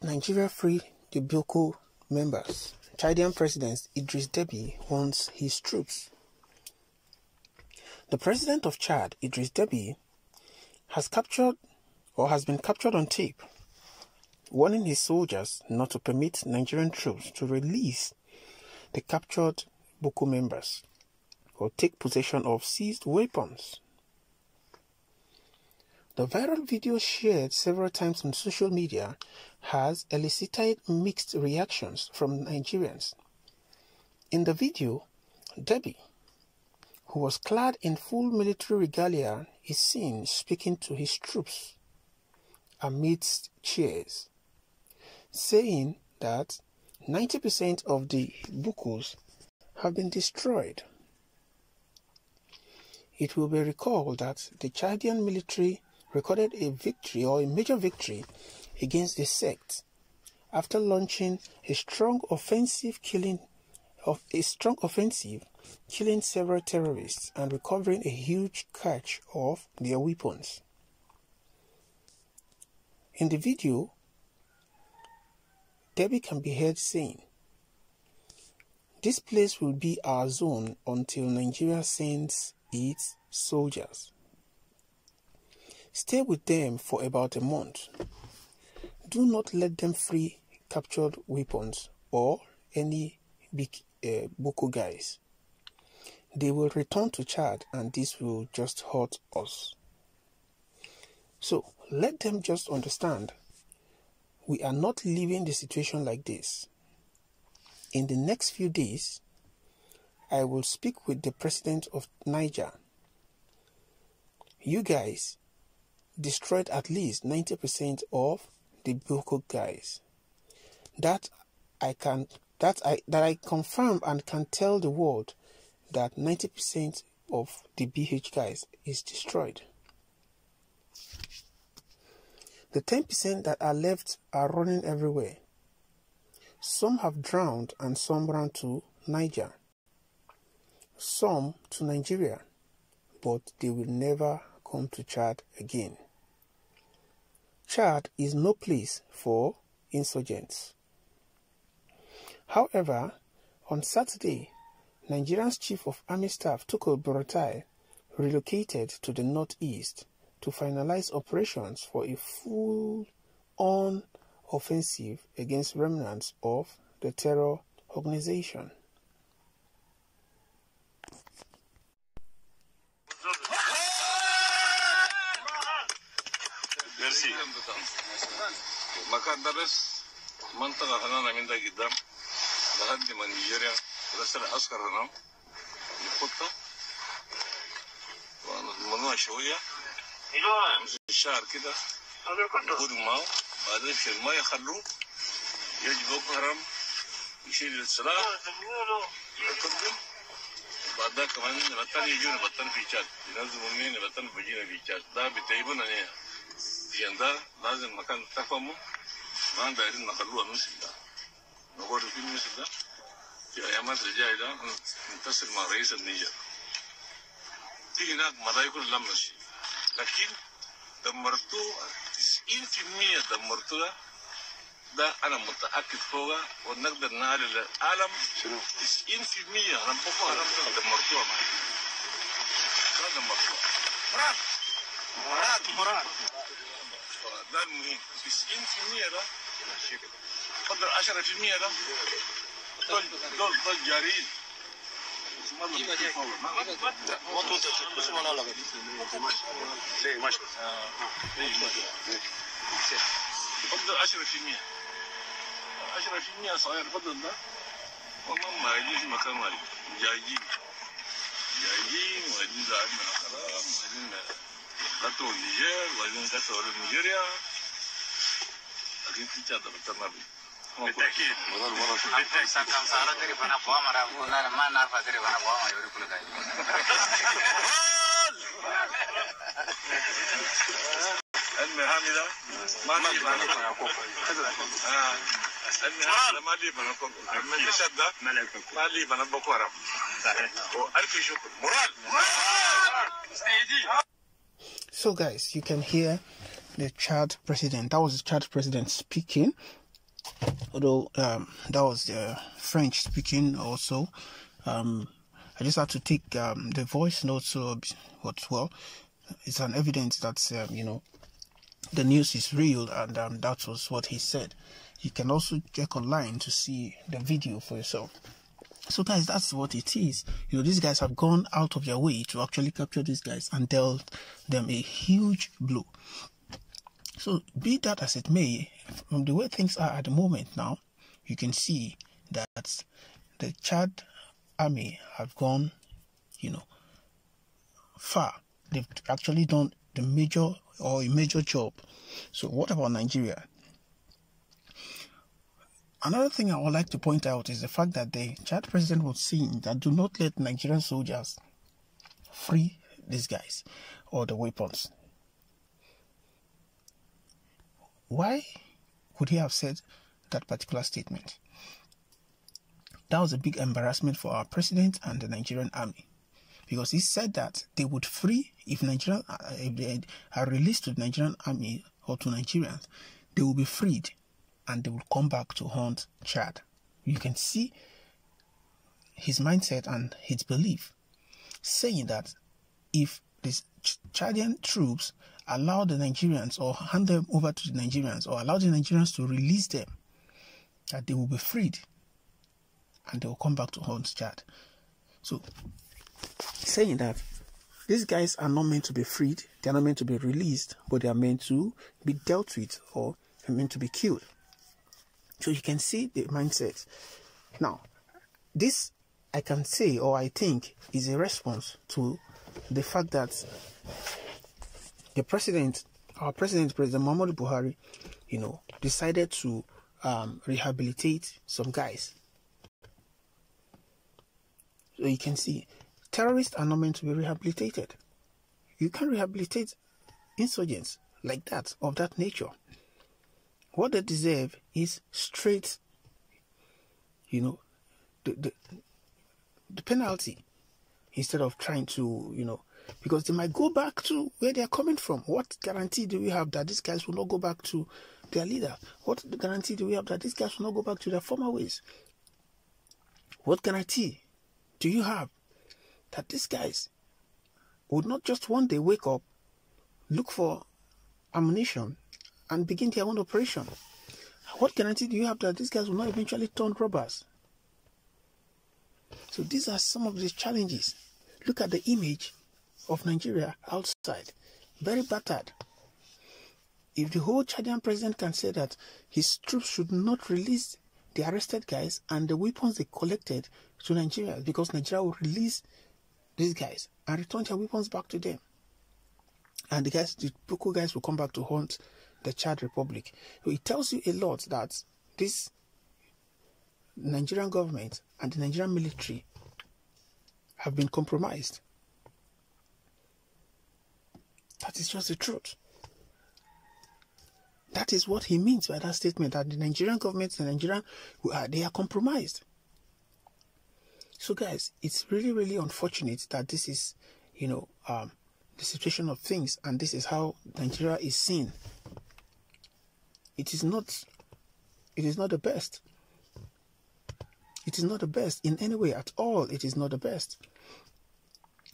Let Nigeria free the Boko members. Chadian President Idris Deby wants his troops. The president of Chad, Idris Deby, has captured or has been captured on tape, warning his soldiers not to permit Nigerian troops to release the captured Boko members or take possession of seized weapons. The viral video shared several times on social media has elicited mixed reactions from Nigerians. In the video, Deby, who was clad in full military regalia, is seen speaking to his troops amidst cheers, saying that 90% of the Bukos have been destroyed. It will be recalled that the Chadian military recorded a victory or a major victory against the sect after launching a strong offensive killing of a strong offensive killing several terrorists and recovering a huge catch of their weapons. In the video, Deby can be heard saying, This place will be our zone until Nigeria sends its soldiers. Stay with them for about a month. Do not let them free captured weapons or any big uh, Boko guys. They will return to Chad and this will just hurt us. So let them just understand we are not leaving the situation like this. In the next few days, I will speak with the president of Niger. You guys destroyed at least 90% of the Boko guys. That I can that I that I confirm and can tell the world that 90% of the BH guys is destroyed. The 10% that are left are running everywhere. Some have drowned and some ran to Niger. Some to Nigeria, but they will never come to Chad again. Chad is no place for insurgents. However, on Saturday, Nigeria's Chief of Army Staff Tukur Buratai relocated to the northeast to finalize operations for a full-on offensive against remnants of the terror organization. مكان درس منطقة هنا من ده قدام لحد ما نيجيريا. رسل عسكر هنا. يخطة. ونضمنوها شوية. الشهر كده. نقول معه. بعدين في الماء يخلوه. يجي بوكو يشيل السلاح. يقدم بعد ذاك كمان نبطل يجوا نبطل في تشاد. ينزلوا منين نبطل بيجينا في تشاد. ده بيتعبونا نية. عشان ده لازم مكان تفهمه. ما دايرين نخلوها المثل ده نقول في المثل ده في ايامات الجاي ده نتصل مع رئيس النيجر في هناك مضايق لمس لكن دمرتوه 90% دمرتوه ده ده أنا متاكد فوقه ونقدر نعلن للعالم 90% أنا بوكو ده دمرتوها معي ده دمرتوها مراد مراد مراد ده المهم 90% ده فضل 10% ده دول دول دول جارين. فضل 10% 10% صغير فضل ده. والله ما يجيش مكان مالي جايين. جايين وبعدين زعلنا خلاص وبعدين دخلته النيجر وبعدين دخلوا نيجيريا الارجنتين ضربتنا بالتاكيد بالتاكيد سان كان سارا دري بنا بوما را أنا ما نعرف دري بنا بوما يوري كل جاي المهامي ده ما دي بنا كوكو المهامي ما دي بنا كوكو من الشد ده ما دي بنا بوكو صحيح وألف شكر مراد مستعدين So, guys, you can hear the Chad president. That was the Chad president speaking although um, that was the French speaking also. Um, I just had to take um, the voice notes so what well it's an evidence that um, you know the news is real and um, that was what he said. You can also check online to see the video for yourself. So guys, that's what it is. You know, these guys have gone out of their way to actually capture these guys and dealt them a huge blow. So be that as it may, from the way things are at the moment now, you can see that the Chad army have gone, you know, far. They've actually done the major or a major job. So what about Nigeria? Another thing I would like to point out is the fact that the Chad president was saying that do not let Nigerian soldiers free these guys or the weapons. Why would he have said that particular statement? That was a big embarrassment for our president and the Nigerian army because he said that they would free if Nigerian uh, if they are released to the Nigerian army or to Nigerians, they will be freed and they will come back to hunt Chad. You can see his mindset and his belief saying that if these Chadian troops allow the Nigerians or hand them over to the Nigerians or allow the Nigerians to release them, that they will be freed and they will come back to hunt Chad. So, saying that these guys are not meant to be freed, they are not meant to be released, but they are meant to be dealt with or meant to be killed. So you can see the mindset. Now, this I can say or I think is a response to the fact that the president, our president, President Muhammadu Buhari, you know, decided to um, rehabilitate some guys. So you can see, terrorists are not meant to be rehabilitated. You can rehabilitate insurgents like that, of that nature. What they deserve is straight, you know, the, the, the penalty instead of trying to, you know, because they might go back to where they are coming from. What guarantee do we have that these guys will not go back to their leader? What guarantee do we have that these guys will not go back to their former ways? What guarantee do you have that these guys would not just one day wake up, look for ammunition, and begin their own operation? What guarantee do you have that these guys will not eventually turn robbers? So these are some of the challenges. Look at the image of Nigeria outside, very battered. If the whole Chadian president can say that his troops should not release the arrested guys and the weapons they collected to Nigeria because Nigeria will release these guys and return their weapons back to them. And the guys, the Boko guys will come back to hunt the Chad Republic. It tells you a lot that this Nigerian government and the Nigerian military have been compromised. That is just the truth. That is what he means by that statement that the Nigerian government, the Nigerian, they are compromised. So, guys, it's really, really unfortunate that this is, you know, um, the situation of things, and this is how Nigeria is seen. It is not. It is not the best. It is not the best in any way at all. It is not the best.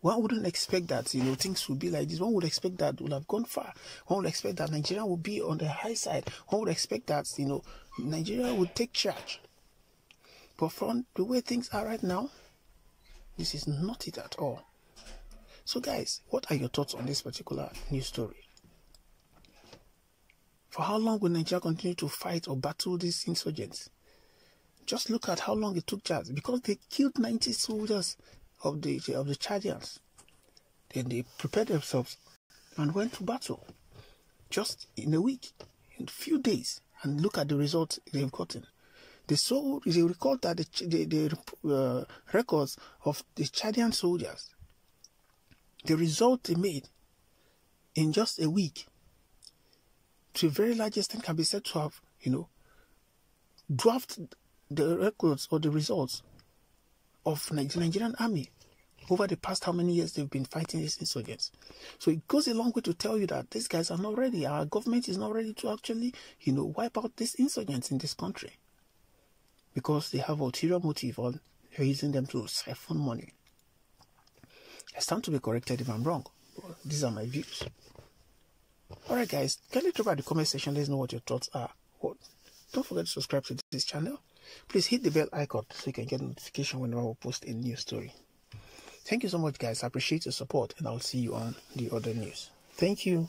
One wouldn't expect that, you know, things would be like this. One would expect that would have gone far. One would expect that Nigeria would be on the high side. One would expect that, you know, Nigeria would take charge. But from the way things are right now, this is not it at all. So, guys, what are your thoughts on this particular news story? For how long will Nigeria continue to fight or battle these insurgents? Just look at how long it took Chad because they killed 90 soldiers of the of the Chadians. Then they prepared themselves and went to battle just in a week, in a few days, and look at the results they've gotten. They saw, they record that the, the, the uh, records of the Chadian soldiers, the result they made in just a week, to a very large extent, can be said to have, you know, dwarfed the records or the results of Nigerian army over the past how many years they've been fighting these insurgents. So it goes a long way to tell you that these guys are not ready. Our government is not ready to actually, you know, wipe out these insurgents in this country. Because they have ulterior motive on using them to siphon money. I stand to be corrected if I'm wrong. These are my views. Alright guys, kindly drop out the comment section, let us know what your thoughts are. What? Don't forget to subscribe to this channel. Please hit the bell icon so you can get notification whenever we post a new story. Thank you so much guys. I appreciate your support and I'll see you on the other news. Thank you.